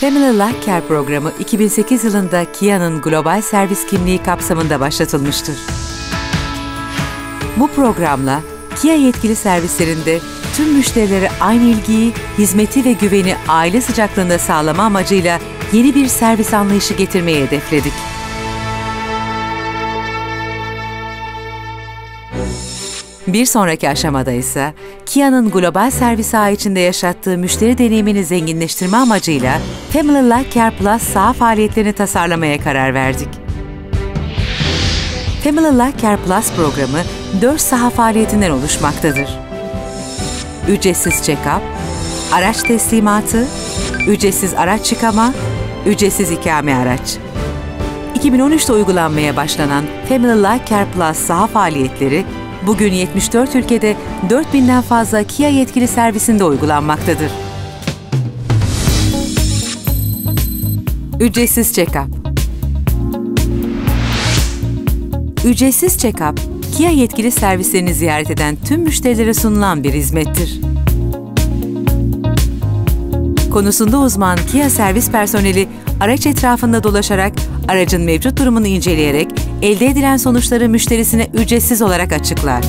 Family Life Care programı 2008 yılında Kia'nın global servis kimliği kapsamında başlatılmıştır. Bu programla Kia yetkili servislerinde tüm müşterilere aynı ilgiyi, hizmeti ve güveni aile sıcaklığında sağlama amacıyla yeni bir servis anlayışı getirmeyi hedefledik. Bir sonraki aşamada ise Kia'nın global servis ağı içinde yaşattığı müşteri deneyimini zenginleştirme amacıyla Family Life Care Plus saha faaliyetlerini tasarlamaya karar verdik. Family Life Care Plus programı 4 saha faaliyetinden oluşmaktadır. Ücretsiz check-up, araç teslimatı, ücretsiz araç çıkama, ücretsiz ikame araç. 2013'te uygulanmaya başlanan Family Life Care Plus saha faaliyetleri bugün 74 ülkede 4000'den fazla Kia yetkili servisinde uygulanmaktadır. Ücretsiz check-up Ücretsiz check-up, Kia yetkili servislerini ziyaret eden tüm müşterilere sunulan bir hizmettir. Konusunda uzman Kia servis personeli araç etrafında dolaşarak aracın mevcut durumunu inceleyerek elde edilen sonuçları müşterisine ücretsiz olarak açıklar.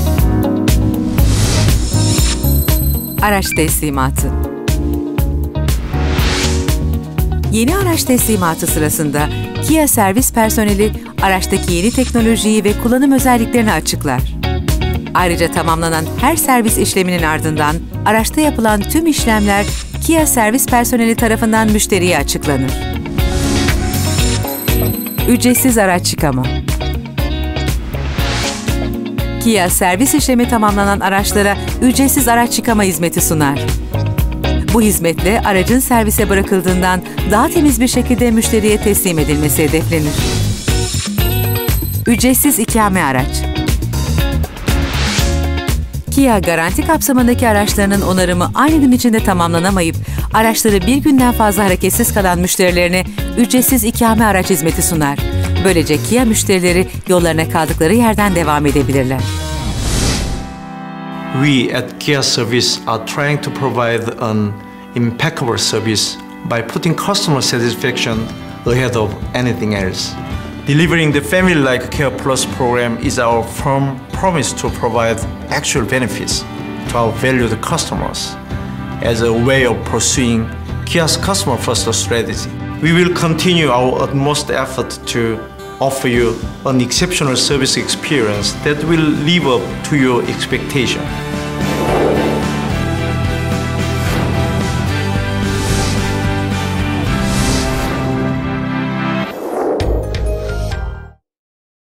Araç teslimatı Yeni araç teslimatı sırasında Kia servis personeli araçtaki yeni teknolojiyi ve kullanım özelliklerini açıklar. Ayrıca tamamlanan her servis işleminin ardından araçta yapılan tüm işlemler Kia servis personeli tarafından müşteriye açıklanır. Ücretsiz araç yıkama Kia servis işlemi tamamlanan araçlara ücretsiz araç yıkama hizmeti sunar. Bu hizmetle aracın servise bırakıldığından daha temiz bir şekilde müşteriye teslim edilmesi hedeflenir. Ücretsiz ikame araç Kia garanti kapsamındaki araçlarının onarımı aynı gün içinde tamamlanamayıp araçları bir günden fazla hareketsiz kalan müşterilerine ücretsiz ikame araç hizmeti sunar. Böylece Kia müşterileri yollarına kaldıkları yerden devam edebilirler. We at Kia Service are trying to provide an impeccable service by putting customer satisfaction ahead of anything else. Delivering the Family Like Care Plus program is our firm promise to provide actual benefits to our valued customers as a way of pursuing Kia's customer first strategy. We will continue our utmost effort to offer you an exceptional service experience that will live up to your expectation.